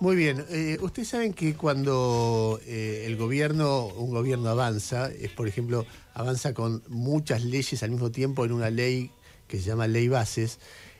Muy bien, eh, ustedes saben que cuando eh, el gobierno, un gobierno avanza, es por ejemplo, avanza con muchas leyes al mismo tiempo en una ley que se llama ley bases,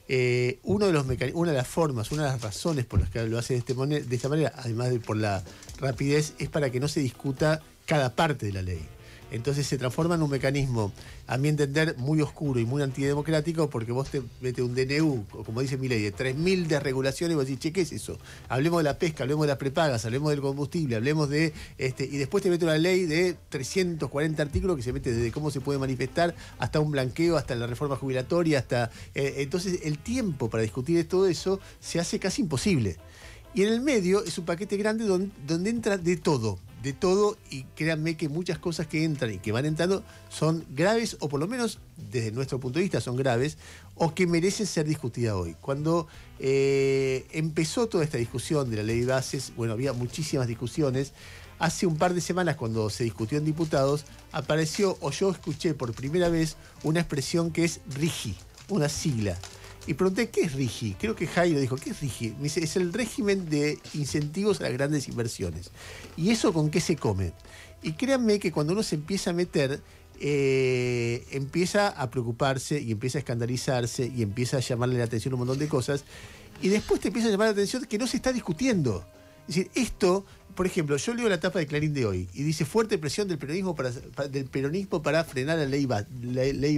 eh, uno de los una de las formas, una de las razones por las que lo hace de, este de esta manera, además de por la rapidez, es para que no se discuta cada parte de la ley. Entonces se transforma en un mecanismo, a mi entender, muy oscuro y muy antidemocrático, porque vos te metes un DNU, como dice mi ley, de 3.000 desregulaciones y vos decís, che, ¿qué es eso? Hablemos de la pesca, hablemos de las prepagas, hablemos del combustible, hablemos de. este Y después te metes una ley de 340 artículos que se mete desde cómo se puede manifestar hasta un blanqueo, hasta la reforma jubilatoria, hasta. Eh, entonces el tiempo para discutir todo eso se hace casi imposible. Y en el medio es un paquete grande donde entra de todo de todo y créanme que muchas cosas que entran y que van entrando son graves o por lo menos desde nuestro punto de vista son graves o que merecen ser discutidas hoy. Cuando eh, empezó toda esta discusión de la ley de bases, bueno, había muchísimas discusiones. Hace un par de semanas cuando se discutió en diputados, apareció o yo escuché por primera vez una expresión que es RIGI, una sigla y pregunté, ¿qué es RIGI? Creo que Jairo dijo, ¿qué es RIGI? Me dice, es el régimen de incentivos a las grandes inversiones. ¿Y eso con qué se come? Y créanme que cuando uno se empieza a meter, eh, empieza a preocuparse y empieza a escandalizarse y empieza a llamarle la atención un montón de cosas. Y después te empieza a llamar la atención que no se está discutiendo. Es decir, esto por ejemplo, yo leo la tapa de Clarín de hoy y dice fuerte presión del peronismo para, del peronismo para frenar la ley,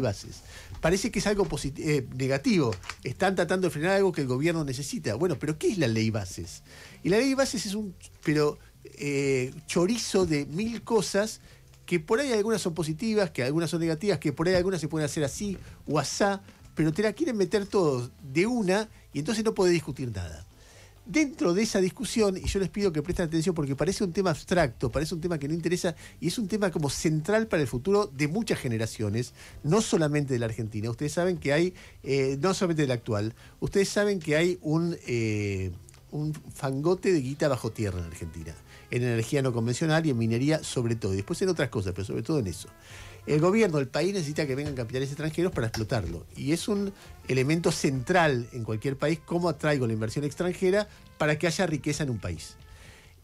bases. Parece que es algo eh, negativo. Están tratando de frenar algo que el gobierno necesita. Bueno, pero ¿qué es la ley bases? Y la ley bases es un pero eh, chorizo de mil cosas que por ahí algunas son positivas, que algunas son negativas, que por ahí algunas se pueden hacer así o asá, pero te la quieren meter todos de una y entonces no podés discutir nada dentro de esa discusión, y yo les pido que presten atención porque parece un tema abstracto, parece un tema que no interesa, y es un tema como central para el futuro de muchas generaciones, no solamente de la Argentina. Ustedes saben que hay, eh, no solamente de la actual, ustedes saben que hay un, eh, un fangote de guita bajo tierra en Argentina, en energía no convencional y en minería sobre todo, y después en otras cosas, pero sobre todo en eso. El gobierno, el país necesita que vengan capitales extranjeros para explotarlo. Y es un elemento central en cualquier país cómo atraigo la inversión extranjera para que haya riqueza en un país.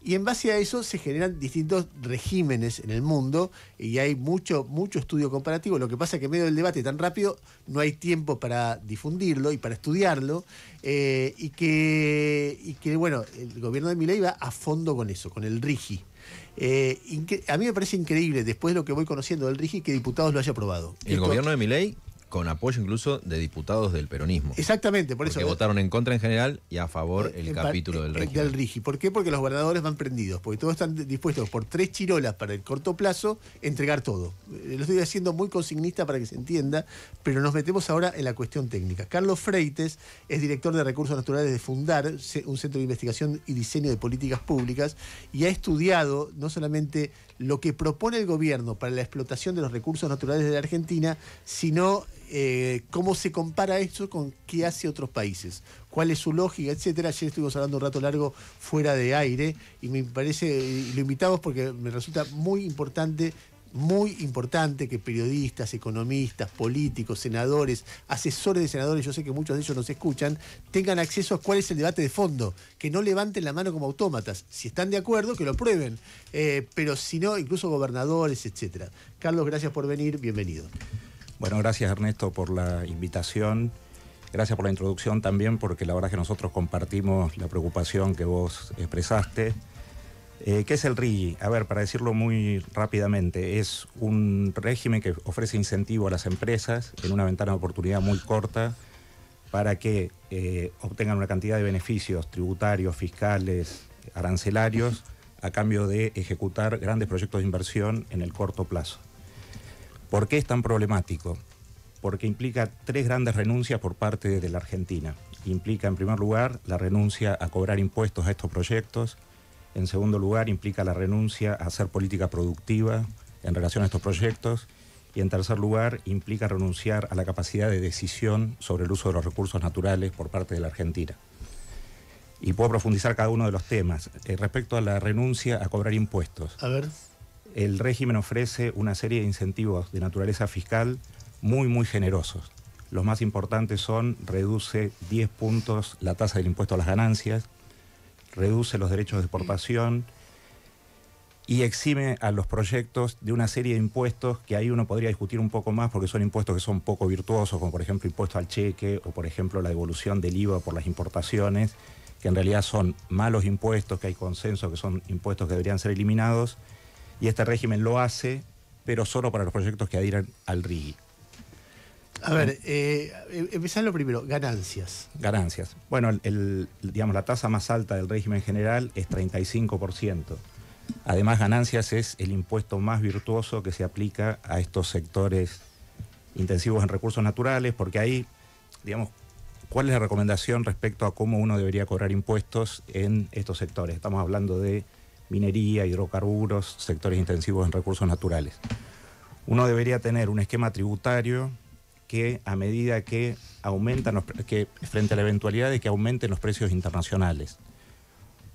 Y en base a eso se generan distintos regímenes en el mundo y hay mucho, mucho estudio comparativo. Lo que pasa es que en medio del debate tan rápido no hay tiempo para difundirlo y para estudiarlo. Eh, y, que, y que, bueno, el gobierno de Milei va a fondo con eso, con el RIGI. Eh, a mí me parece increíble, después de lo que voy conociendo del RIGI, que diputados lo haya aprobado. El gobierno de Milei con apoyo incluso de diputados del peronismo. Exactamente, por eso. Que votaron en contra en general y a favor eh, el capítulo del régimen. Del RIGI. ¿Por qué? Porque los gobernadores van prendidos, porque todos están dispuestos por tres chirolas para el corto plazo entregar todo. Eh, lo estoy haciendo muy consignista para que se entienda, pero nos metemos ahora en la cuestión técnica. Carlos Freites es director de recursos naturales de Fundar, un centro de investigación y diseño de políticas públicas, y ha estudiado no solamente lo que propone el gobierno para la explotación de los recursos naturales de la Argentina, sino eh, cómo se compara esto con qué hace otros países, cuál es su lógica, etcétera. Ayer estuvimos hablando un rato largo fuera de aire y me parece, lo invitamos porque me resulta muy importante muy importante que periodistas, economistas, políticos, senadores, asesores de senadores, yo sé que muchos de ellos nos escuchan, tengan acceso a cuál es el debate de fondo, que no levanten la mano como autómatas. Si están de acuerdo, que lo prueben, eh, pero si no, incluso gobernadores, etcétera. Carlos, gracias por venir, bienvenido. Bueno, gracias Ernesto por la invitación. Gracias por la introducción también, porque la verdad es que nosotros compartimos la preocupación que vos expresaste. Eh, ¿Qué es el RIGI? A ver, para decirlo muy rápidamente, es un régimen que ofrece incentivo a las empresas en una ventana de oportunidad muy corta para que eh, obtengan una cantidad de beneficios tributarios, fiscales, arancelarios, a cambio de ejecutar grandes proyectos de inversión en el corto plazo. ¿Por qué es tan problemático? Porque implica tres grandes renuncias por parte de la Argentina. Implica, en primer lugar, la renuncia a cobrar impuestos a estos proyectos. En segundo lugar, implica la renuncia a hacer política productiva en relación a estos proyectos. Y en tercer lugar, implica renunciar a la capacidad de decisión sobre el uso de los recursos naturales por parte de la Argentina. Y puedo profundizar cada uno de los temas. Eh, respecto a la renuncia a cobrar impuestos. A ver el régimen ofrece una serie de incentivos de naturaleza fiscal muy, muy generosos. Los más importantes son, reduce 10 puntos la tasa del impuesto a las ganancias, reduce los derechos de exportación y exime a los proyectos de una serie de impuestos que ahí uno podría discutir un poco más porque son impuestos que son poco virtuosos, como por ejemplo impuesto al cheque o por ejemplo la devolución del IVA por las importaciones, que en realidad son malos impuestos, que hay consenso que son impuestos que deberían ser eliminados, y este régimen lo hace, pero solo para los proyectos que adhieran al RIGI. A ver, eh, empezar primero, ganancias. Ganancias. Bueno, el, digamos, la tasa más alta del régimen general es 35%. Además, ganancias es el impuesto más virtuoso que se aplica a estos sectores intensivos en recursos naturales, porque ahí, digamos, ¿cuál es la recomendación respecto a cómo uno debería cobrar impuestos en estos sectores? Estamos hablando de minería, hidrocarburos, sectores intensivos en recursos naturales. Uno debería tener un esquema tributario que a medida que aumentan los, que frente a la eventualidad de que aumenten los precios internacionales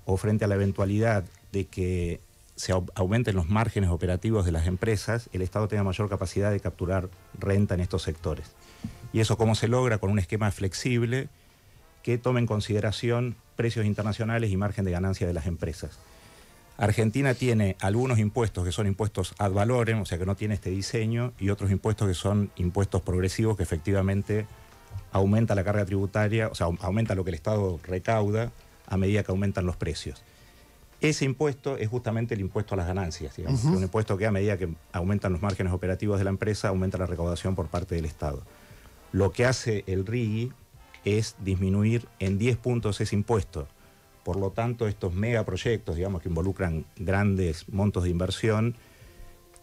o frente a la eventualidad de que se aumenten los márgenes operativos de las empresas, el Estado tenga mayor capacidad de capturar renta en estos sectores. ¿Y eso cómo se logra? Con un esquema flexible que tome en consideración precios internacionales y margen de ganancia de las empresas. Argentina tiene algunos impuestos que son impuestos ad valorem, o sea que no tiene este diseño, y otros impuestos que son impuestos progresivos que efectivamente aumenta la carga tributaria, o sea, aumenta lo que el Estado recauda a medida que aumentan los precios. Ese impuesto es justamente el impuesto a las ganancias, digamos, un impuesto que a medida que aumentan los márgenes operativos de la empresa, aumenta la recaudación por parte del Estado. Lo que hace el RIGI es disminuir en 10 puntos ese impuesto. Por lo tanto, estos megaproyectos, digamos, que involucran grandes montos de inversión,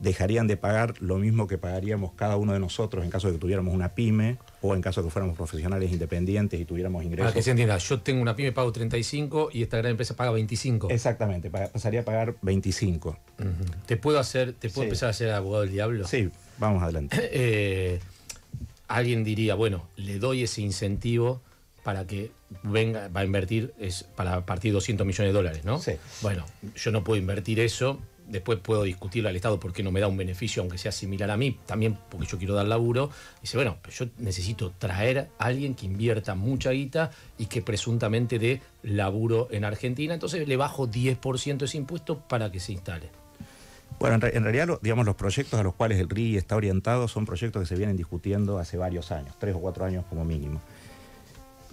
dejarían de pagar lo mismo que pagaríamos cada uno de nosotros en caso de que tuviéramos una pyme o en caso de que fuéramos profesionales independientes y tuviéramos ingresos. Para que se entienda, yo tengo una pyme, pago 35 y esta gran empresa paga 25. Exactamente, pasaría a pagar 25. ¿Te puedo hacer, te puedo empezar a ser abogado del diablo? Sí, vamos adelante. Eh, alguien diría, bueno, le doy ese incentivo para que venga, va a invertir, es para partir 200 millones de dólares, ¿no? Sí. Bueno, yo no puedo invertir eso, después puedo discutirle al Estado por qué no me da un beneficio, aunque sea similar a mí, también porque yo quiero dar laburo. Dice, bueno, yo necesito traer a alguien que invierta mucha guita y que presuntamente dé laburo en Argentina. Entonces le bajo 10% ese impuesto para que se instale. Bueno, en, realidad, digamos, los proyectos a los cuales el RI está orientado son proyectos que se vienen discutiendo hace varios años, tres o cuatro años como mínimo.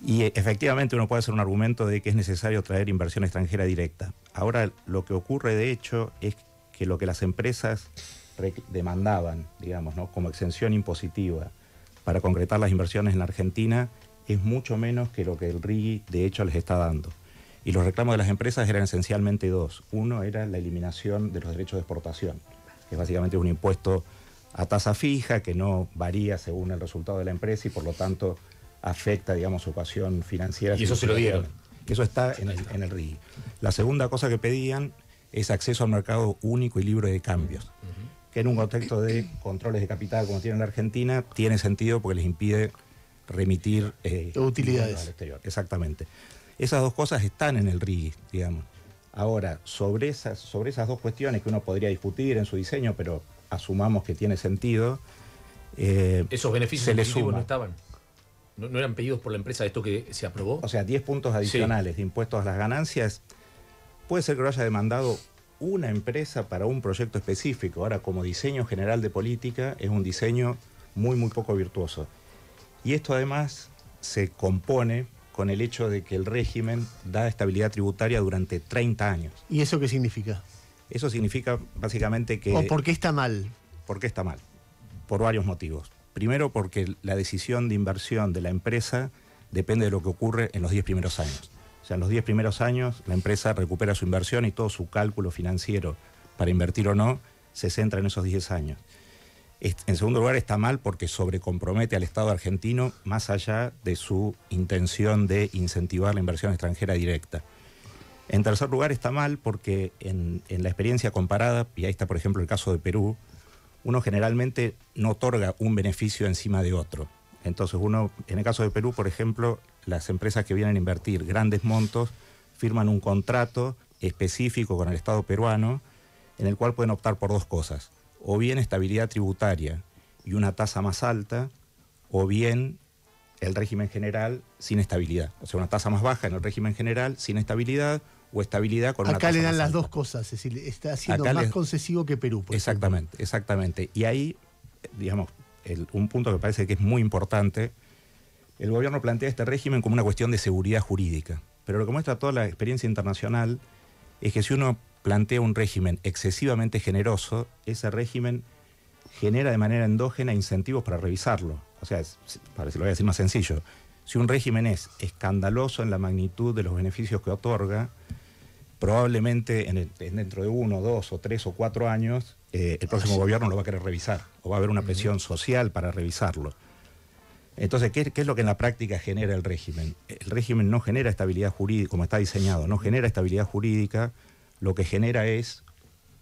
Y eh, efectivamente uno puede hacer un argumento de que es necesario traer inversión extranjera directa. Ahora lo que ocurre de hecho es que lo que las empresas demandaban, digamos, ¿no? como exención impositiva para concretar las inversiones en la Argentina es mucho menos que lo que el RIGI de hecho les está dando. Y los reclamos de las empresas eran esencialmente dos. Uno era la eliminación de los derechos de exportación, que es un impuesto a tasa fija que no varía según el resultado de la empresa y por lo tanto afecta, digamos, su ocasión financiera. Y eso se lo dieron. Eso está en el, en el RIGI. La segunda cosa que pedían es acceso al mercado único y libre de cambios, que en un contexto de controles de capital como tiene la Argentina, tiene sentido porque les impide remitir eh, utilidades al exterior. Exactamente. Esas dos cosas están en el RIGI, digamos. Ahora, sobre esas, sobre esas dos cuestiones que uno podría discutir en su diseño, pero asumamos que tiene sentido. Eh, ¿Esos beneficios se no estaban? ¿No, eran pedidos por la empresa esto que se aprobó? O sea, 10 puntos adicionales de impuestos a las ganancias. Puede ser que lo haya demandado una empresa para un proyecto específico. Ahora, como diseño general de política, es un diseño muy, muy poco virtuoso. Y esto además se compone con el hecho de que el régimen da estabilidad tributaria durante 30 años. ¿Y eso qué significa? Eso significa básicamente que... ¿O por qué está mal? ¿Por qué está mal? Por varios motivos. Primero porque la decisión de inversión de la empresa depende de lo que ocurre en los 10 primeros años. O sea, en los 10 primeros años la empresa recupera su inversión y todo su cálculo financiero para invertir o no se centra en esos 10 años. En segundo lugar, está mal porque sobrecompromete al Estado argentino más allá de su intención de incentivar la inversión extranjera directa. En tercer lugar, está mal porque en, la experiencia comparada, y ahí está por ejemplo el caso de Perú, uno generalmente no otorga un beneficio encima de otro. Entonces uno, en el caso de Perú, por ejemplo, las empresas que vienen a invertir grandes montos firman un contrato específico con el Estado peruano en el cual pueden optar por dos cosas, o bien estabilidad tributaria y una tasa más alta, o bien el régimen general sin estabilidad. O sea, una tasa más baja en el régimen general sin estabilidad, o estabilidad con Acá una le dan las dos cosas, es decir, está siendo Acá más le- concesivo que Perú. por Exactamente, exactamente. Y ahí, digamos, el- un punto que parece que es muy importante, el gobierno plantea este régimen como una cuestión de seguridad jurídica. Pero lo que muestra toda la experiencia internacional es que si uno plantea un régimen excesivamente generoso, ese régimen genera de manera endógena incentivos para revisarlo. O sea, es- para si lo voy a decir más sencillo, si un régimen es escandaloso en la magnitud de los beneficios que otorga, probablemente en el- dentro de uno, dos o tres o cuatro años, eh, el próximo gobierno lo va a querer revisar o va a haber una presión social para revisarlo. Entonces, ¿qué, qué es lo que en la práctica genera el régimen? El régimen no genera estabilidad jurídica, como está diseñado, no genera estabilidad jurídica, lo que genera es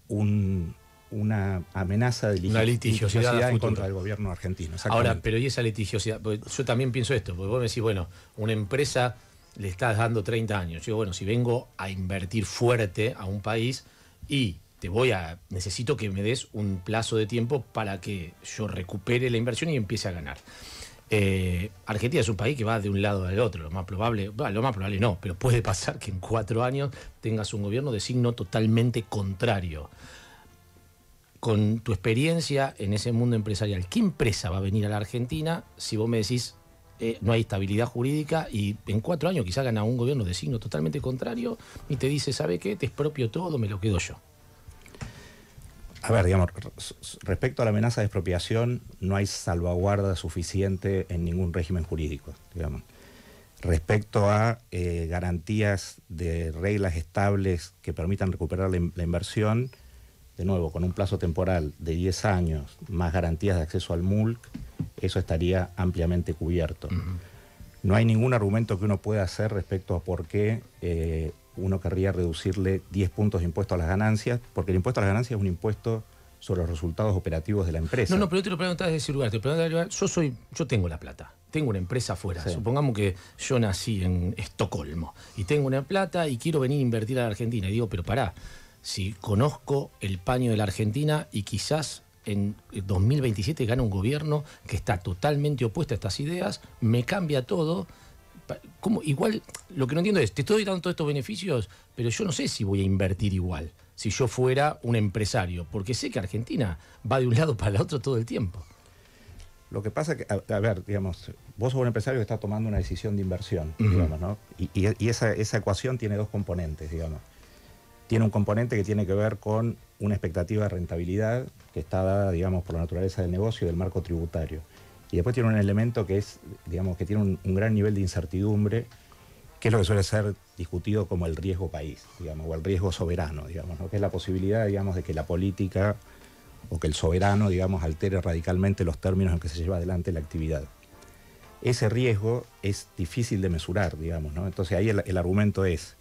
un- una amenaza de litigiosidad en contra del gobierno argentino. Ahora, pero ¿y esa litigiosidad? Porque yo también pienso esto, porque vos me decís, bueno, una empresa le estás dando 30 años. Yo bueno, si vengo a invertir fuerte a un país y te voy a, necesito que me des un plazo de tiempo para que yo recupere la inversión y empiece a ganar. Eh, Argentina es un país que va de un lado al otro, lo más probable, lo más probable no, pero puede pasar que en cuatro años tengas un gobierno de signo totalmente contrario con tu experiencia en ese mundo empresarial, ¿qué empresa va a venir a la Argentina si vos me decís eh, no hay estabilidad jurídica y en cuatro años quizá gana un gobierno de signo totalmente contrario y te dice, ¿sabe qué? Te expropio todo, me lo quedo yo. A ver, digamos, respecto a la amenaza de expropiación, no hay salvaguarda suficiente en ningún régimen jurídico, digamos. Respecto a eh, garantías de reglas estables que permitan recuperar la inversión, de nuevo, con un plazo temporal de 10 años, más garantías de acceso al MULC, eso estaría ampliamente cubierto. No hay ningún argumento que uno pueda hacer respecto a por qué eh, uno querría reducirle 10 puntos de impuesto a las ganancias, porque el impuesto a las ganancias es un impuesto sobre los resultados operativos de la empresa. No, no, pero yo te lo preguntas desde ese lugar. Te lugar, yo soy, yo tengo la plata, tengo una empresa afuera. Sí. Supongamos que yo nací en Estocolmo y tengo una plata y quiero venir a invertir a la Argentina. Y digo, pero pará, si conozco el paño de la Argentina y quizás en 2027 gana un gobierno que está totalmente opuesto a estas ideas, me cambia todo. ¿Cómo? Igual, lo que no entiendo es, te estoy dando todos estos beneficios, pero yo no sé si voy a invertir igual, si yo fuera un empresario, porque sé que Argentina va de un lado para el otro todo el tiempo. Lo que pasa que, a, a ver, digamos, vos sos un empresario que está tomando una decisión de inversión, digamos, ¿no? Y, y- y esa, esa ecuación tiene dos componentes, digamos. Tiene un componente que tiene que ver con una expectativa de rentabilidad que está dada, digamos, por la naturaleza del negocio y del marco tributario. Y después tiene un elemento que es, digamos, que tiene un, un gran nivel de incertidumbre, que es lo que suele ser discutido como el riesgo país, digamos, o el riesgo soberano, digamos, ¿no? que es la posibilidad, digamos, de que la política o que el soberano, digamos, altere radicalmente los términos en que se lleva adelante la actividad. Ese riesgo es difícil de mesurar, digamos, ¿no? Entonces ahí el, el argumento es,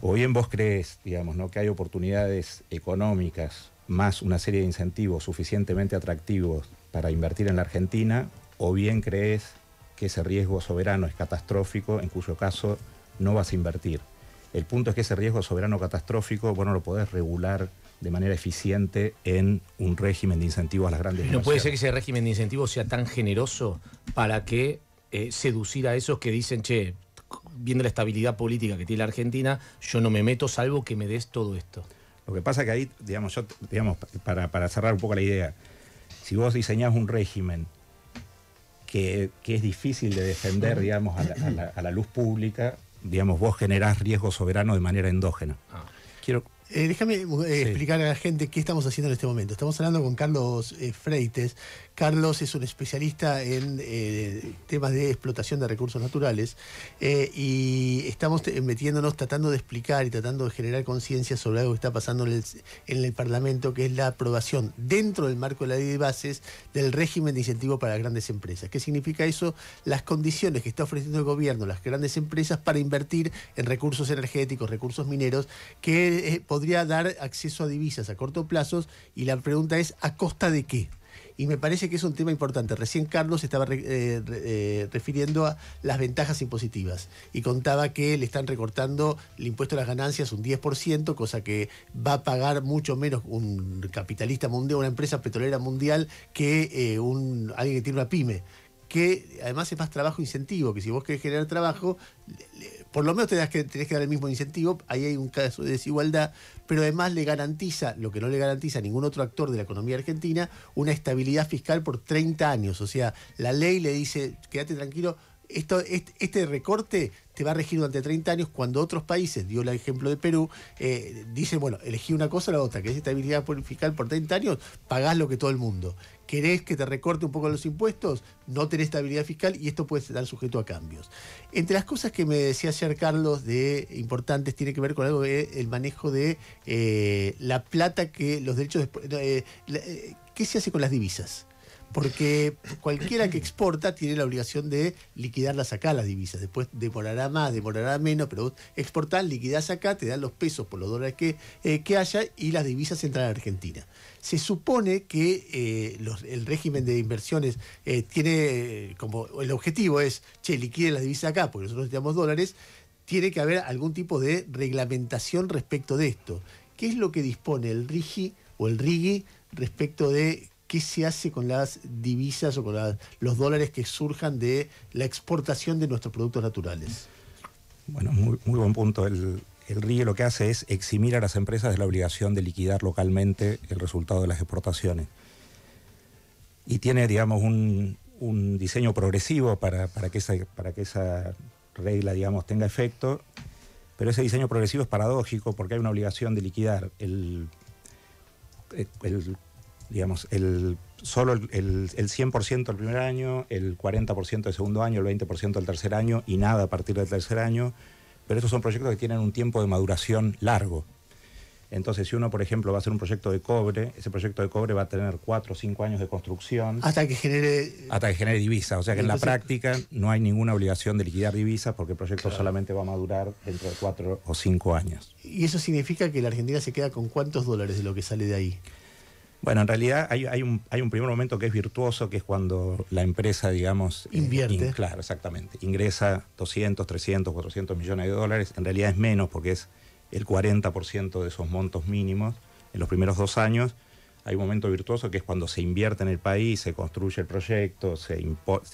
o bien vos crees, digamos, ¿no? que hay oportunidades económicas más una serie de incentivos suficientemente atractivos para invertir en la Argentina, o bien crees que ese riesgo soberano es catastrófico, en cuyo caso no vas a invertir. El punto es que ese riesgo soberano catastrófico, bueno, lo podés regular de manera eficiente en un régimen de incentivos a las grandes No puede ser que ese régimen de incentivos sea tan generoso para que eh, seducir a esos que dicen, che, viendo la estabilidad política que tiene la Argentina, yo no me meto salvo que me des todo esto. Lo que pasa que ahí, digamos, yo, digamos, para, para cerrar un poco la idea, si vos diseñás un régimen que, que es difícil de defender, digamos, a la, a la- a la luz pública, digamos, vos generás riesgo soberano de manera endógena. Ah. Quiero, Eh, déjame eh, Sí. explicar a la gente qué estamos haciendo en este momento. Estamos hablando con Carlos eh, Freites. Carlos es un especialista en temas de explotación de recursos naturales y estamos metiéndonos tratando de explicar y tratando de generar conciencia sobre algo que está pasando en el, en el Parlamento, que es la aprobación dentro del marco de la ley de bases del régimen de incentivo para las grandes empresas. ¿Qué significa eso? Las condiciones que está ofreciendo el gobierno a las grandes empresas para invertir en recursos energéticos, recursos mineros, que eh, podría dar acceso a divisas a corto plazo y la pregunta es ¿a costa de qué? Y me parece que es un tema importante. Recién Carlos estaba eh, eh, refiriendo a las ventajas impositivas y contaba que le están recortando el impuesto a las ganancias un 10%, cosa que va a pagar mucho menos un capitalista mundial, una empresa petrolera mundial, que eh, un, alguien que tiene una pyme. que además es más trabajo incentivo, que si vos querés generar trabajo, por lo menos tenés que, dar el mismo incentivo, ahí hay un caso de desigualdad, pero además le garantiza, lo que no le garantiza a ningún otro actor de la economía argentina, una estabilidad fiscal por 30 años. O sea, la ley le dice, quédate tranquilo, esto, este, recorte te va a regir durante 30 años cuando otros países, dio el ejemplo de Perú, eh, dicen, bueno, elegí una cosa o la otra, que es estabilidad fiscal por 30 años, pagás lo que todo el mundo. ¿Querés que te recorte un poco los impuestos? No tenés estabilidad fiscal y esto puede estar sujeto a cambios. Entre las cosas que me decía ayer Carlos de importantes tiene que ver con algo de el manejo de eh, la plata que los derechos... De, eh, ¿Qué se hace con las divisas? Porque cualquiera que exporta tiene la obligación de liquidarlas acá las divisas. Después demorará más, demorará menos, pero exportar, liquidás acá, te dan los pesos por los dólares que, eh, que haya y las divisas entran a Argentina. Se supone que eh, el régimen de inversiones eh, tiene como el objetivo es, che, liquide las divisas acá porque nosotros necesitamos dólares, tiene que haber algún tipo de reglamentación respecto de esto. ¿Qué es lo que dispone el RIGI o el RIGI respecto de qué se hace con las divisas o con los dólares que surjan de la exportación de nuestros productos naturales. Bueno, muy, buen punto. El, el RIE lo que hace es eximir a las empresas de la obligación de liquidar localmente el resultado de las exportaciones. Y tiene, digamos, un, diseño progresivo para, que esa, para que esa regla, digamos, tenga efecto, pero ese diseño progresivo es paradójico porque hay una obligación de liquidar el, el digamos, el, solo el, el, 100% el primer año, el 40% el segundo año, el 20% el tercer año y nada a partir del tercer año, pero estos son proyectos que tienen un tiempo de maduración largo. Entonces, si uno, por ejemplo, va a hacer un proyecto de cobre, ese proyecto de cobre va a tener cuatro o cinco años de construcción. Hasta que genere. Hasta que genere divisa. O sea que en la práctica no hay ninguna obligación de liquidar divisas porque el proyecto solamente va a madurar dentro de cuatro o cinco años. ¿Y eso significa que la Argentina se queda con cuántos dólares de lo que sale de ahí? Bueno, en realidad hay, un, hay un primer momento que es virtuoso, que es cuando la empresa, digamos... Eh, Invierte. claro, exactamente. Ingresa 200, 300, 400 millones de dólares. En realidad es menos porque es el 40% de esos montos mínimos en los primeros dos años. Hay un momento virtuoso que es cuando se invierte en el país, se construye el proyecto, se,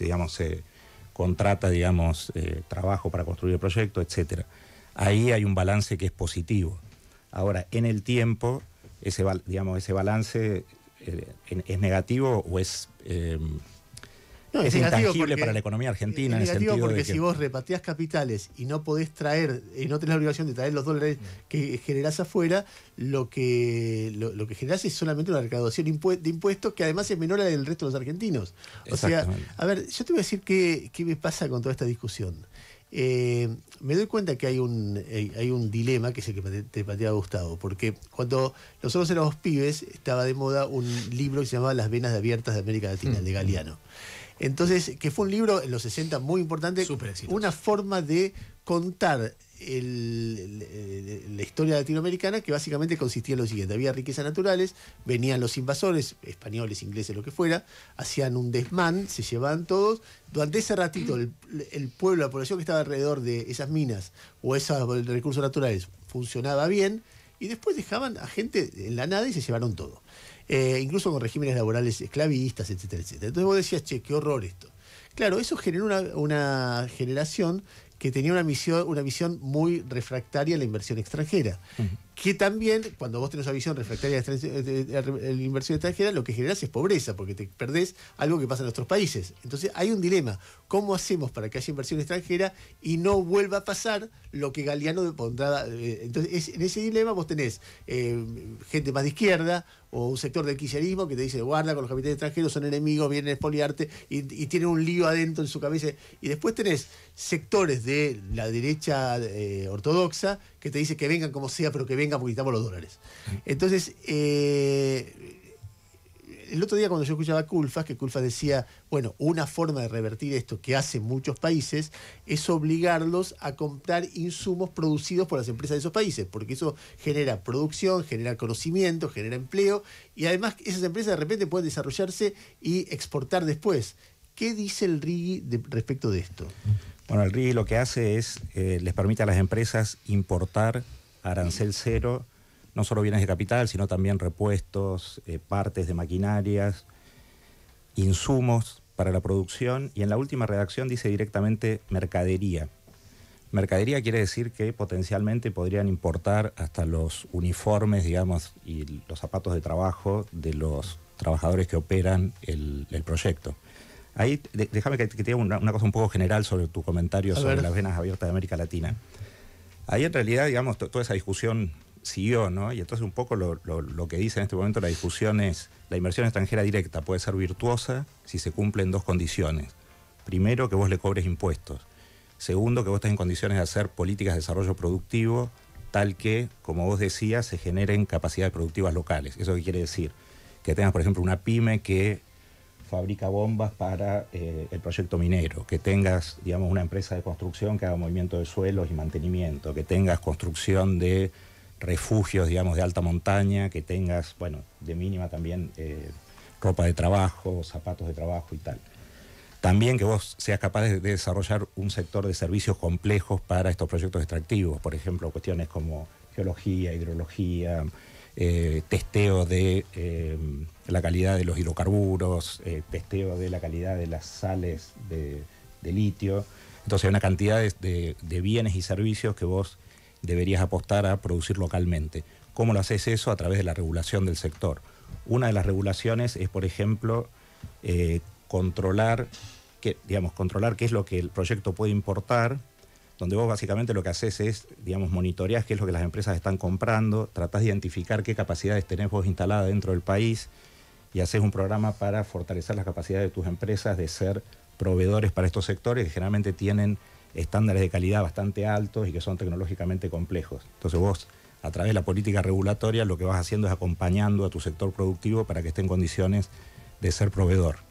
digamos, se contrata digamos, eh, trabajo para construir el proyecto, etc. Ahí hay un balance que es positivo. Ahora, en el tiempo ese, digamos, ese balance eh, es negativo o es... Eh, es, intangible para la economía argentina. Es negativo porque si vos repatriás capitales y no podés traer, y no tenés la obligación de traer los dólares que generás afuera, lo que, lo, que generás es solamente una recaudación de impuestos que además es menor a la del resto de los argentinos. O sea, a ver, yo te voy a decir qué, qué me pasa con toda esta discusión. Eh, me doy cuenta que hay un, eh, hay un dilema que es el que te planteaba Gustavo, porque cuando nosotros éramos pibes estaba de moda un libro que se llamaba Las venas abiertas de América Latina, de mm. Galeano. Entonces, que fue un libro en los 60 muy importante, una forma de contar la historia latinoamericana que básicamente consistía en lo siguiente. Había riquezas naturales, venían los invasores, españoles, ingleses, lo que fuera, hacían un desmán, se llevaban todos. Durante ese ratito el, pueblo, la población que estaba alrededor de esas minas o esos recursos naturales funcionaba bien y después dejaban a gente en la nada y se llevaron todo. Eh, incluso con regímenes laborales esclavistas, etcétera, etcétera. Entonces vos decías, che, qué horror esto. Claro, eso generó una, una generación que tenía una, misión, una visión muy refractaria a la inversión extranjera. Que también, cuando vos tenés una visión refractaria a la inversión extranjera, lo que generas es pobreza, porque te perdés algo que pasa en otros países. Entonces hay un dilema. ¿Cómo hacemos para que haya inversión extranjera y no vuelva a pasar lo que Galeano pondrá? Eh, entonces, en ese dilema vos tenés eh, gente más de izquierda o un sector del kirchnerismo que te dice, guarda con los capitales extranjeros, son enemigos, vienen a expoliarte y, y tienen un lío adentro en su cabeza. Y después tenés sectores de la derecha eh, ortodoxa que te dice que vengan como sea, pero que vengan porque necesitamos los dólares. Entonces, eh, el otro día cuando yo escuchaba a Culfas, que Culfas decía, bueno, una forma de revertir esto que hacen muchos países es obligarlos a comprar insumos producidos por las empresas de esos países, porque eso genera producción, genera conocimiento, genera empleo, y además esas empresas de repente pueden desarrollarse y exportar después. ¿Qué dice el RIGI respecto de esto? Bueno, el RIGI lo que hace es, eh, les permite a las empresas importar arancel cero no solo bienes de capital, sino también repuestos, eh, partes de maquinarias, insumos para la producción y en la última redacción dice directamente mercadería. Mercadería quiere decir que potencialmente podrían importar hasta los uniformes, digamos, y los zapatos de trabajo de los trabajadores que operan el, proyecto. Ahí déjame que, te diga una, cosa un poco general sobre tu comentario sobre las venas abiertas de América Latina. Ahí en realidad, digamos, toda esa discusión siguió, ¿no? Y entonces un poco lo, lo, que dice en este momento la discusión es, la inversión extranjera directa puede ser virtuosa si se cumplen dos condiciones. Primero, que vos le cobres impuestos. Segundo, que vos estés en condiciones de hacer políticas de desarrollo productivo tal que, como vos decías, se generen capacidades productivas locales. ¿Eso qué quiere decir? Que tengas, por ejemplo, una pyme que fabrica bombas para eh, el proyecto minero, que tengas, digamos, una empresa de construcción que haga movimiento de suelos y mantenimiento, que tengas construcción de refugios, digamos, de alta montaña, que tengas, bueno, de mínima también eh, ropa de trabajo, zapatos de trabajo y tal. También que vos seas capaz de, desarrollar un sector de servicios complejos para estos proyectos extractivos, por ejemplo, cuestiones como geología, hidrología, eh, testeo de eh, la calidad de los hidrocarburos, eh, testeo de la calidad de las sales de, litio. Entonces hay una cantidad de, bienes y servicios que vos deberías apostar a producir localmente. ¿Cómo lo haces eso? A través de la regulación del sector. Una de las regulaciones es, por ejemplo, controlar digamos, controlar qué es lo que el proyecto puede importar, donde vos básicamente lo que haces es, digamos, monitoreás qué es lo que las empresas están comprando, tratás de identificar qué capacidades tenés vos instaladas dentro del país y haces un programa para fortalecer las capacidades de tus empresas de ser proveedores para estos sectores que generalmente tienen estándares de calidad bastante altos y que son tecnológicamente complejos. Entonces vos, a través de la política regulatoria, lo que vas haciendo es acompañando a tu sector productivo para que esté en condiciones de ser proveedor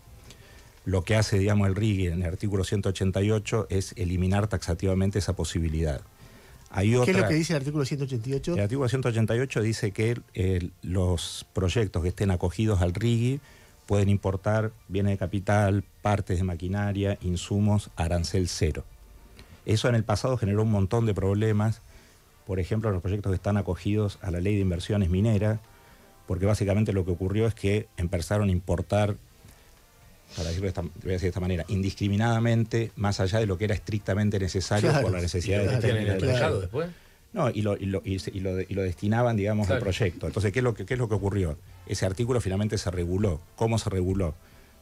lo que hace, digamos, el RIGI en el artículo 188 es eliminar taxativamente esa posibilidad. ¿Qué es lo que dice el artículo 188? El artículo 188 dice que los proyectos que estén acogidos al RIGI pueden importar bienes de capital, partes de maquinaria, insumos, arancel cero. Eso en el pasado generó un montón de problemas, por ejemplo, los proyectos que están acogidos a la ley de inversiones mineras, porque básicamente lo que ocurrió es que empezaron a importar para decirlo de esta, voy a decir de esta manera, indiscriminadamente, más allá de lo que era estrictamente necesario por la necesidad de claro, después? No, y lo, y lo, y lo, destinaban, digamos, al proyecto. Entonces, ¿qué es, lo que, ¿qué es lo que ocurrió? Ese artículo finalmente se reguló. ¿Cómo se reguló?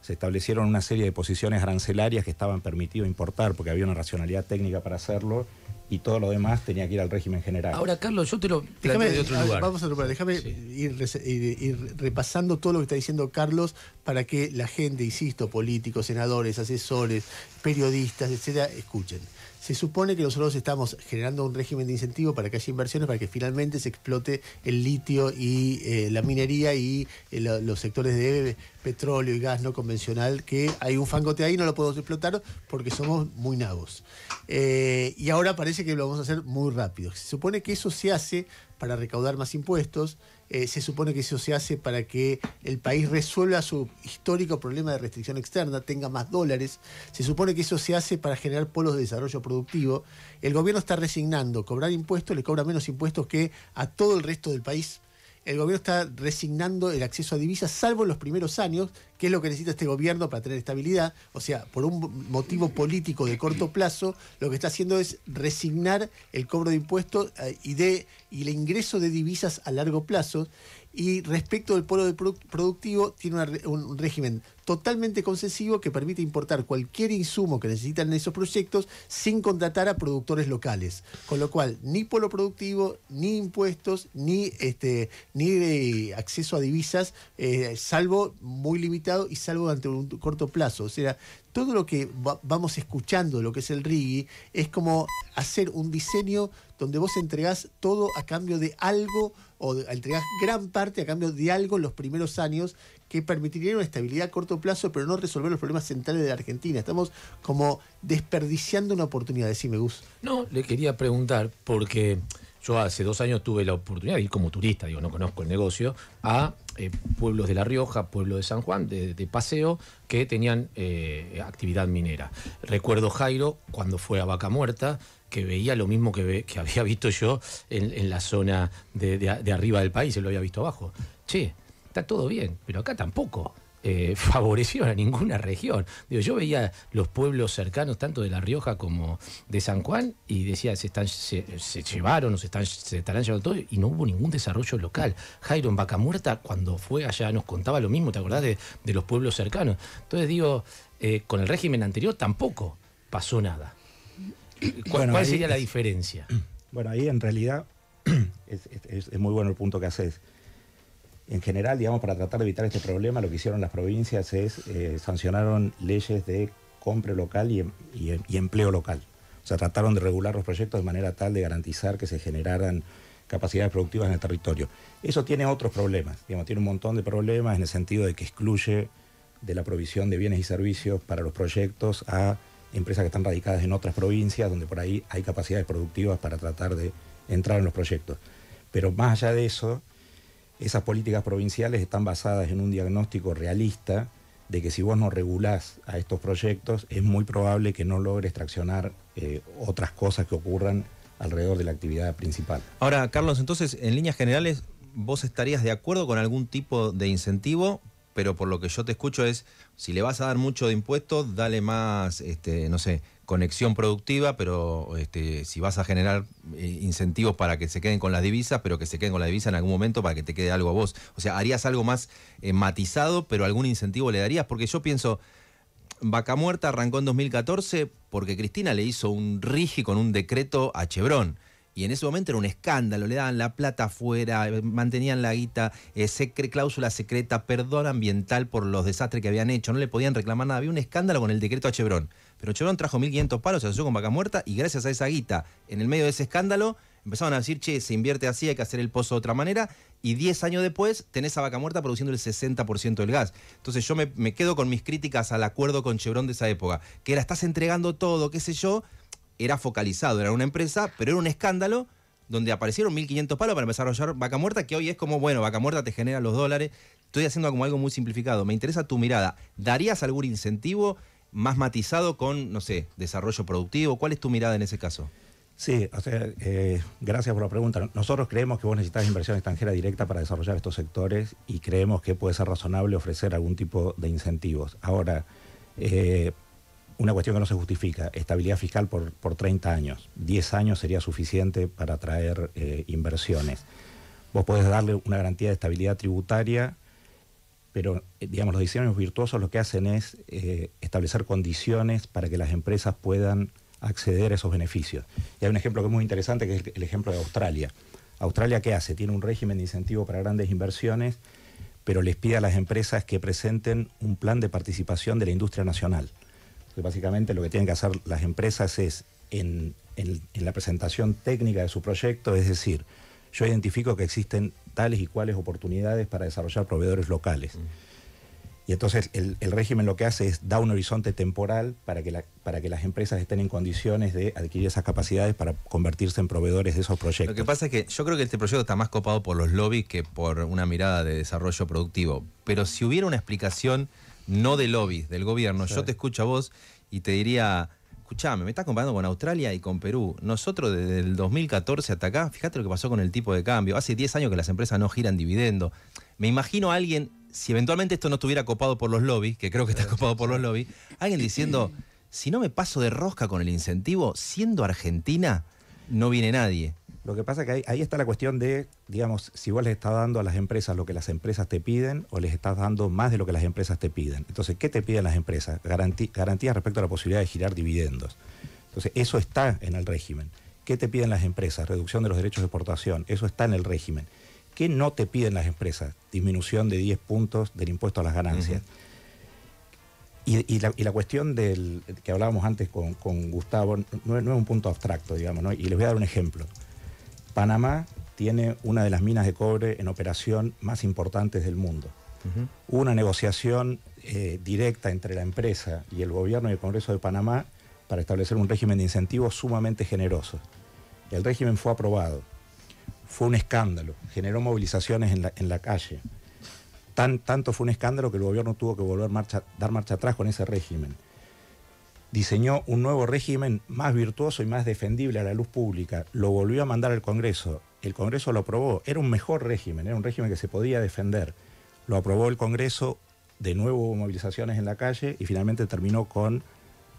Se establecieron una serie de posiciones arancelarias que estaban permitido importar porque había una racionalidad técnica para hacerlo y todo lo demás tenía que ir al régimen general. Ahora, Carlos, yo te lo déjame, de otro lugar. Vamos a lugar. Déjame ir, repasando todo lo que está diciendo Carlos para que la gente, insisto, políticos, senadores, asesores, periodistas, etcétera, escuchen. Se supone que nosotros estamos generando un régimen de incentivo para que haya inversiones, para que finalmente se explote el litio y eh, la minería y eh, los sectores de petróleo y gas no convencional, que hay un fangote ahí, no lo podemos explotar porque somos muy nabos. Eh, y ahora parece que lo vamos a hacer muy rápido. Se supone que eso se hace para recaudar más impuestos, eh, se supone que eso se hace para que el país resuelva su histórico problema de restricción externa, tenga más dólares, se supone que eso se hace para generar polos de desarrollo productivo. El gobierno está resignando. Cobrar impuestos, le cobra menos impuestos que a todo el resto del país el gobierno está resignando el acceso a divisas, salvo en los primeros años, que es lo que necesita este gobierno para tener estabilidad. O sea, por un motivo político de corto plazo, lo que está haciendo es resignar el cobro de impuestos eh, y, de, y el ingreso de divisas a largo plazo. Y respecto del polo productivo, tiene un régimen totalmente concesivo que permite importar cualquier insumo que necesitan en esos proyectos sin contratar a productores locales. Con lo cual, ni polo productivo, ni impuestos, ni, este, ni acceso a divisas, eh, salvo muy limitado y salvo durante un corto plazo. O sea, todo lo que vamos escuchando, lo que es el RIGI, es como hacer un diseño donde vos entregás todo a cambio de algo o entregás gran parte a cambio de algo en los primeros años que permitiría una estabilidad a corto plazo, pero no resolver los problemas centrales de la Argentina. Estamos como desperdiciando una oportunidad. Decime, Gus. No, le quería preguntar, porque yo hace dos años tuve la oportunidad de ir como turista, digo, no conozco el negocio, a eh, pueblos de La Rioja, pueblo de San Juan, de, paseo, que tenían eh, actividad minera. Recuerdo Jairo, cuando fue a Vaca Muerta, que veía lo mismo que, había visto yo en, la zona de, arriba del país, y lo había visto abajo. Che, está todo bien, pero acá tampoco. eh, favoreció a ninguna región. Digo, yo veía los pueblos cercanos, tanto de La Rioja como de San Juan, y decía, se, están, se, llevaron o se, están, se estarán llevando todo, y no hubo ningún desarrollo local. Jairo en Vaca Muerta, cuando fue allá, nos contaba lo mismo, ¿te acordás de, los pueblos cercanos? Entonces digo, eh, con el régimen anterior tampoco pasó nada. ¿Cuál, sería la diferencia? Bueno, ahí en realidad es, muy bueno el punto que haces. En general, digamos, para tratar de evitar este problema, lo que hicieron las provincias es eh, sancionaron leyes de compra local y, y, empleo local. O sea, trataron de regular los proyectos de manera tal de garantizar que se generaran capacidades productivas en el territorio. Eso tiene otros problemas, digamos, tiene un montón de problemas en el sentido de que excluye de la provisión de bienes y servicios para los proyectos a empresas que están radicadas en otras provincias donde por ahí hay capacidades productivas para tratar de entrar en los proyectos. Pero más allá de eso, esas políticas provinciales están basadas en un diagnóstico realista de que si vos no regulás a estos proyectos, es muy probable que no logres traccionar eh, otras cosas que ocurran alrededor de la actividad principal. Ahora, Carlos, entonces, en líneas generales, ¿vos estarías de acuerdo con algún tipo de incentivo pero por lo que yo te escucho es, si le vas a dar mucho de impuestos, dale más, este, no sé, conexión productiva, pero este, si vas a generar eh, incentivos para que se queden con las divisas, pero que se queden con la divisa en algún momento para que te quede algo a vos. O sea, harías algo más eh, matizado, pero algún incentivo le darías, porque yo pienso, Vaca Muerta arrancó en 2014 porque Cristina le hizo un rigi con un decreto a Chevron. Y en ese momento era un escándalo, le daban la plata afuera, mantenían la guita, eh, cláusula secreta, perdón ambiental por los desastres que habían hecho, no le podían reclamar nada. Había un escándalo con el decreto a Chevron. Pero Chevron trajo 1.500 palos, se asoció con Vaca Muerta y gracias a esa guita, en el medio de ese escándalo, empezaron a decir, che, se invierte así, hay que hacer el pozo de otra manera. Y 10 años después tenés a Vaca Muerta produciendo el 60% del gas. Entonces yo me, me quedo con mis críticas al acuerdo con Chevron de esa época, que era, estás entregando todo, qué sé yo era focalizado, era una empresa, pero era un escándalo donde aparecieron 1.500 palos para desarrollar Vaca Muerta, que hoy es como, bueno, Vaca Muerta te genera los dólares. Estoy haciendo como algo muy simplificado. Me interesa tu mirada. ¿Darías algún incentivo más matizado con, no sé, desarrollo productivo? ¿Cuál es tu mirada en ese caso? Sí, o sea, eh, gracias por la pregunta. Nosotros creemos que vos necesitas inversión extranjera directa para desarrollar estos sectores y creemos que puede ser razonable ofrecer algún tipo de incentivos. Ahora, eh, una cuestión que no se justifica, estabilidad fiscal por, por 30 años. 10 años sería suficiente para atraer eh, inversiones. Vos podés darle una garantía de estabilidad tributaria, pero eh, digamos, los diseños virtuosos lo que hacen es eh, establecer condiciones para que las empresas puedan acceder a esos beneficios. Y hay un ejemplo que es muy interesante, que es el ejemplo de Australia. Australia, ¿qué hace? Tiene un régimen de incentivo para grandes inversiones, pero les pide a las empresas que presenten un plan de participación de la industria nacional básicamente lo que tienen que hacer las empresas es en, la presentación técnica de su proyecto, es decir, yo identifico que existen tales y cuales oportunidades para desarrollar proveedores locales. Y entonces el, régimen lo que hace es da un horizonte temporal para que, para que las empresas estén en condiciones de adquirir esas capacidades para convertirse en proveedores de esos proyectos. Lo que pasa es que yo creo que este proyecto está más copado por los lobbies que por una mirada de desarrollo productivo. Pero si hubiera una explicación no de lobbies del gobierno, yo te escucho a vos y te diría, escuchame, me estás comparando con Australia y con Perú. Nosotros desde el 2014 hasta acá, fíjate lo que pasó con el tipo de cambio. Hace 10 años que las empresas no giran dividendo. Me imagino a alguien, si eventualmente esto no estuviera copado por los lobbies, que creo que está copado por los lobbies, alguien diciendo, si no me paso de rosca con el incentivo, siendo Argentina, no viene nadie. Lo que pasa es que ahí, está la cuestión de, digamos, si vos les estás dando a las empresas lo que las empresas te piden o les estás dando más de lo que las empresas te piden. Entonces, ¿qué te piden las empresas? garantías respecto a la posibilidad de girar dividendos. Entonces, eso está en el régimen. ¿Qué te piden las empresas? Reducción de los derechos de exportación. Eso está en el régimen. ¿Qué no te piden las empresas? Disminución de 10 puntos del impuesto a las ganancias. Y, la, cuestión del que hablábamos antes con, Gustavo no, es un punto abstracto, digamos, ¿no? y les voy a dar un ejemplo. Panamá tiene una de las minas de cobre en operación más importantes del mundo. Hubo una negociación eh, directa entre la empresa y el gobierno y el Congreso de Panamá para establecer un régimen de incentivos sumamente generoso. El régimen fue aprobado. Fue un escándalo, generó movilizaciones en la, calle. Tan, tanto fue un escándalo que el gobierno tuvo que volver marcha, dar marcha atrás con ese régimen. Diseñó un nuevo régimen más virtuoso y más defendible a la luz pública, lo volvió a mandar al Congreso, el Congreso lo aprobó, era un mejor régimen, era un régimen que se podía defender, lo aprobó el Congreso, de nuevo hubo movilizaciones en la calle y finalmente terminó con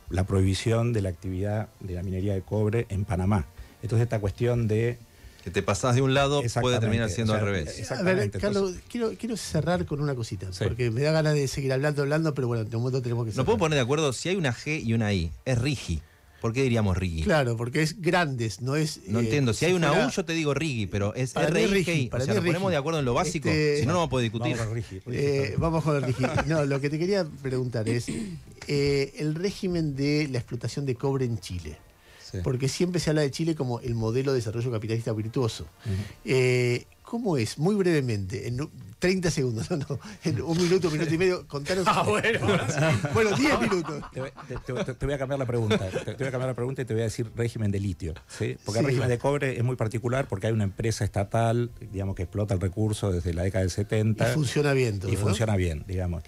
la prohibición de la actividad de la minería de cobre en Panamá. Entonces esta cuestión de Que te pasás de un lado puede terminar siendo o sea, al revés. A Exactamente, ver, Carlos, entonces- quiero, quiero cerrar con una cosita, Sí. porque me da ganas de seguir hablando, hablando, pero bueno, de un momento tenemos que cerrar. podemos poner de acuerdo si hay una G y una I. Es Rigi. ¿Por qué diríamos Rigi? Claro, porque es grandes, no es... No eh, entiendo. Si hay una fuera- U, yo te digo Rigi, pero es es R-I-G-I. Rigi, O para sea, mí nos ponemos Rigi. de acuerdo en lo básico. Este- Si no, no vamos a poder discutir. Vamos con Rigi, Rigi, Eh, vamos con régimen. No, lo que te quería preguntar es eh, el régimen de la explotación de cobre en Chile. Sí. Porque siempre se habla de Chile como el modelo de desarrollo capitalista virtuoso. Eh, ¿Cómo es? Muy brevemente, en un- 30 segundos, no, no, en un minuto, un minuto y medio, contanos. Ah, bueno, bueno, 10 minutos. Te, voy- te- te- te voy a cambiar la pregunta. Te, te voy a cambiar la pregunta y te voy a decir régimen de litio. ¿sí? Porque el régimen de cobre es muy particular porque hay una empresa estatal, digamos, que explota el recurso desde la década del 70. Y funciona bien todo, Y ¿no? funciona bien, digamos.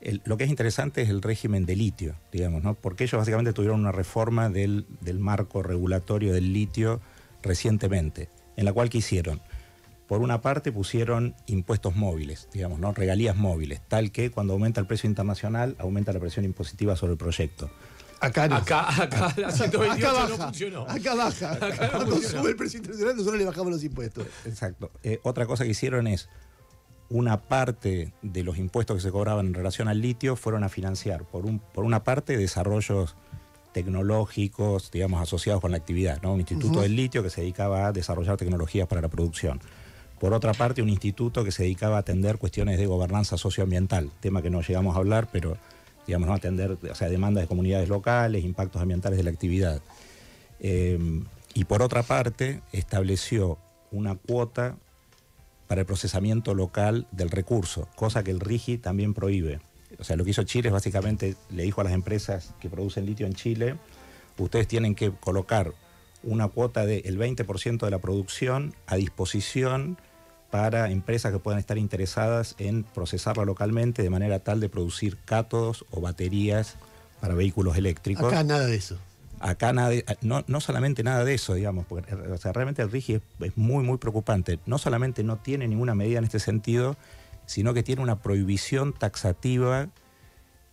El- lo que es interesante es el régimen de litio, digamos, ¿no? Porque ellos básicamente tuvieron una reforma del, del marco regulatorio del litio recientemente, en la cual que hicieron, por una parte pusieron impuestos móviles, digamos, ¿no? Regalías móviles, tal que cuando aumenta el precio internacional, aumenta la presión impositiva sobre el proyecto. Acá no. Acá, acá, la 128 acá baja, no funcionó. Acá baja. Cuando sube el precio internacional, nosotros le bajamos los impuestos. Exacto. Eh, otra cosa que hicieron es una parte de los impuestos que se cobraban en relación al litio fueron a financiar, por, un, por una parte, desarrollos tecnológicos, digamos, asociados con la actividad, ¿no? Un instituto del litio que se dedicaba a desarrollar tecnologías para la producción. Por otra parte, un instituto que se dedicaba a atender cuestiones de gobernanza socioambiental, tema que no llegamos a hablar, pero, digamos, ¿no? atender o sea, demandas de comunidades locales, impactos ambientales de la actividad. Eh, y por otra parte, estableció una cuota para el procesamiento local del recurso, cosa que el RIGI también prohíbe. O sea, lo que hizo Chile es básicamente, le dijo a las empresas que producen litio en Chile, ustedes tienen que colocar una cuota del 20% de la producción a disposición para empresas que puedan estar interesadas en procesarla localmente de manera tal de producir cátodos o baterías para vehículos eléctricos. Acá nada de eso. Acá nada de- no, no solamente nada de eso, digamos, porque o sea, realmente el RIGI es, es muy, muy preocupante. No solamente no tiene ninguna medida en este sentido, sino que tiene una prohibición taxativa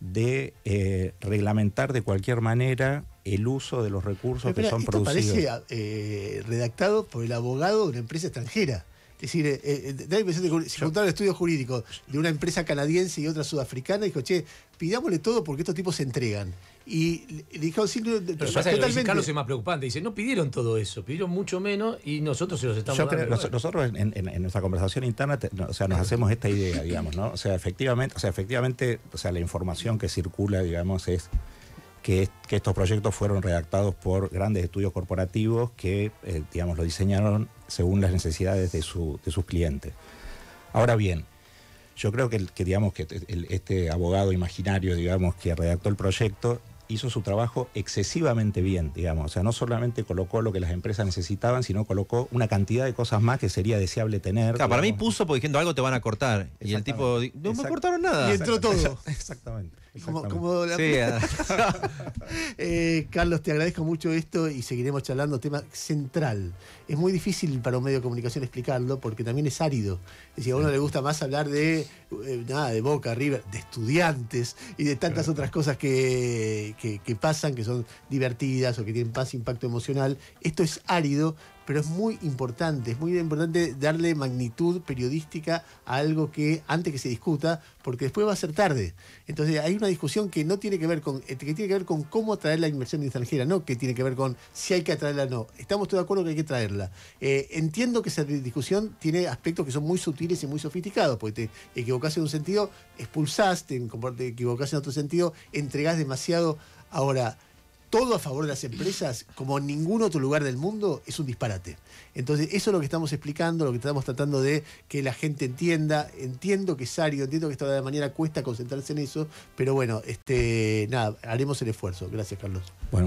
de eh, reglamentar de cualquier manera el uso de los recursos Pero que son esto producidos. parece eh, redactado por el abogado de una empresa extranjera. Es decir, eh, eh, da la impresión de que se juntaron estudios jurídicos de una empresa canadiense y otra sudafricana y dijo, che, pidámosle todo porque estos tipos se entregan. Y le dijo, sí, no, Pero pasa que lo. Carlos es más preocupante. Dice, no pidieron todo eso, pidieron mucho menos y nosotros se los estamos Yo creo- dando. nos- nosotros en, en- en nuestra conversación interna, te- no, o sea, nos hacemos esta idea, digamos, ¿no? O sea, efectivamente, o sea, efectivamente, o sea, la información que circula, digamos, es que, es- que estos proyectos fueron redactados por grandes estudios corporativos que, eh, digamos, lo diseñaron según las necesidades de, su- de sus clientes. Ahora bien, yo creo que, digamos, que el- este abogado imaginario, digamos, que redactó el proyecto, hizo su trabajo excesivamente bien, digamos. O sea, no solamente colocó lo que las empresas necesitaban, sino colocó una cantidad de cosas más que sería deseable tener. Claro, para mí puso porque diciendo algo te van a cortar. Y el tipo, no me cortaron nada. Y entró todo. Exactamente. Como, exactamente. como la- Sí, ah. Eh, Carlos, te agradezco mucho esto y seguiremos charlando. Tema central. Es muy difícil para un medio de comunicación explicarlo porque también es árido. Es decir, a uno le gusta más hablar de eh, nada, de Boca, River, de estudiantes y de tantas otras cosas que, que- que pasan, que son divertidas o que tienen más impacto emocional. Esto es árido, pero es muy importante. Es muy importante darle magnitud periodística a algo que antes que se discuta, porque después va a ser tarde. Entonces hay una discusión que no tiene que ver con, eh, que tiene que ver con cómo atraer la inversión extranjera, no que tiene que ver con si hay que atraerla o no. Estamos todos de acuerdo que hay que traerla. Eh, entiendo que esa discusión tiene aspectos que son muy sutiles y muy sofisticados, porque te equivocás en un sentido, expulsás, te, te equivocás en otro sentido, entregás demasiado. Ahora, todo a favor de las empresas, como en ningún otro lugar del mundo, es un disparate. Entonces, eso es lo que estamos explicando, lo que estamos tratando de que la gente entienda. Entiendo que es entiendo que esta de manera cuesta concentrarse en eso, pero bueno, este, nada, haremos el esfuerzo. Gracias, Carlos. Bueno,